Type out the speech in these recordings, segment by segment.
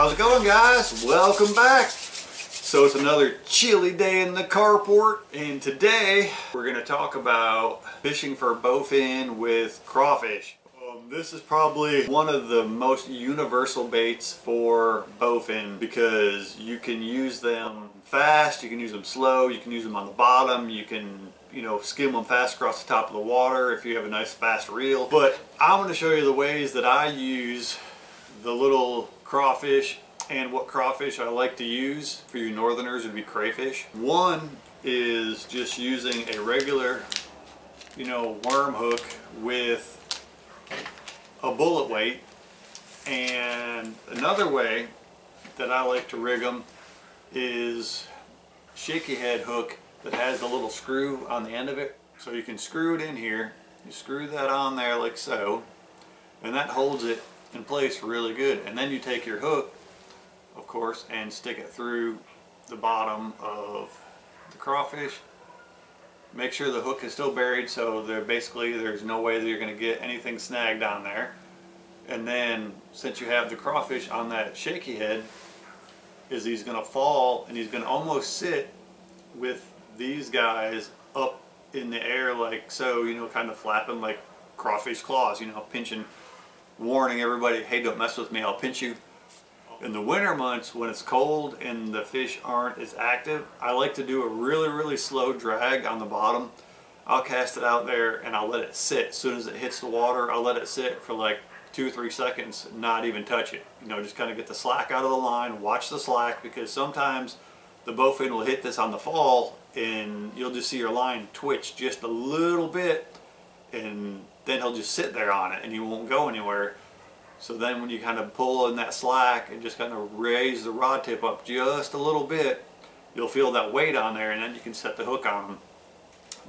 How's it going guys? Welcome back. So it's another chilly day in the carport and today we're going to talk about fishing for bowfin with crawfish. Um, this is probably one of the most universal baits for bowfin because you can use them fast, you can use them slow, you can use them on the bottom, you can you know skim them fast across the top of the water if you have a nice fast reel. But I'm going to show you the ways that I use the little crawfish and what crawfish I like to use for you northerners would be crayfish. One is just using a regular you know worm hook with a bullet weight. And another way that I like to rig them is shaky head hook that has the little screw on the end of it. So you can screw it in here. You screw that on there like so and that holds it in place really good. And then you take your hook of course and stick it through the bottom of the crawfish. Make sure the hook is still buried so there basically there's no way that you're going to get anything snagged on there. And then since you have the crawfish on that shaky head is he's going to fall and he's going to almost sit with these guys up in the air like so you know kind of flapping like crawfish claws you know pinching warning everybody, hey, don't mess with me, I'll pinch you. In the winter months, when it's cold and the fish aren't as active, I like to do a really, really slow drag on the bottom. I'll cast it out there and I'll let it sit. As soon as it hits the water, I'll let it sit for like two or three seconds, not even touch it. You know, just kind of get the slack out of the line, watch the slack, because sometimes the bowfin will hit this on the fall and you'll just see your line twitch just a little bit and then he'll just sit there on it and he won't go anywhere. So then when you kind of pull in that slack and just kind of raise the rod tip up just a little bit, you'll feel that weight on there and then you can set the hook on them.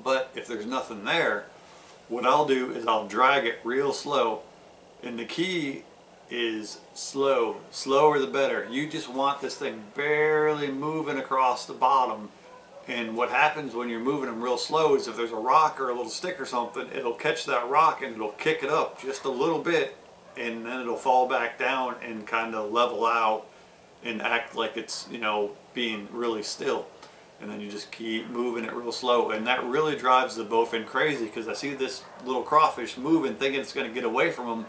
But if there's nothing there, what I'll do is I'll drag it real slow. And the key is slow. Slower the better. You just want this thing barely moving across the bottom and what happens when you're moving them real slow is if there's a rock or a little stick or something, it'll catch that rock and it'll kick it up just a little bit and then it'll fall back down and kind of level out and act like it's, you know, being really still. And then you just keep moving it real slow. And that really drives the bowfin crazy because I see this little crawfish moving thinking it's going to get away from him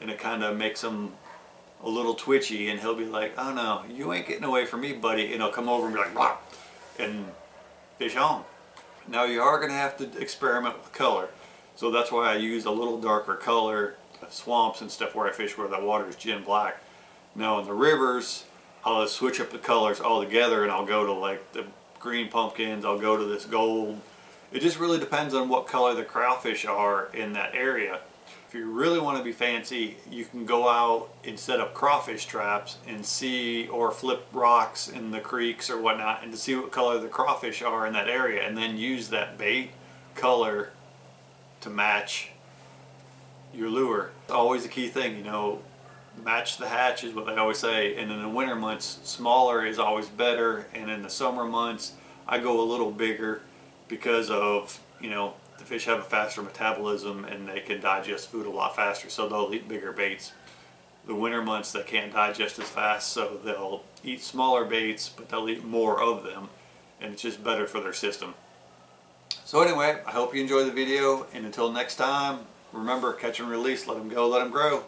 and it kind of makes him a little twitchy and he'll be like, oh no, you ain't getting away from me, buddy. And he'll come over and be like, Wah! and fish on. Now you are going to have to experiment with color. So that's why I use a little darker color, swamps and stuff where I fish where the water is gin black. Now in the rivers, I'll switch up the colors altogether and I'll go to like the green pumpkins, I'll go to this gold. It just really depends on what color the crawfish are in that area. If you really want to be fancy, you can go out and set up crawfish traps and see, or flip rocks in the creeks or whatnot, and to see what color the crawfish are in that area, and then use that bait color to match your lure. It's always a key thing, you know, match the hatch is what they always say, and in the winter months, smaller is always better, and in the summer months, I go a little bigger because of, you know, the fish have a faster metabolism and they can digest food a lot faster, so they'll eat bigger baits. The winter months they can't digest as fast, so they'll eat smaller baits, but they'll eat more of them, and it's just better for their system. So anyway, I hope you enjoyed the video, and until next time, remember, catch and release, let them go, let them grow.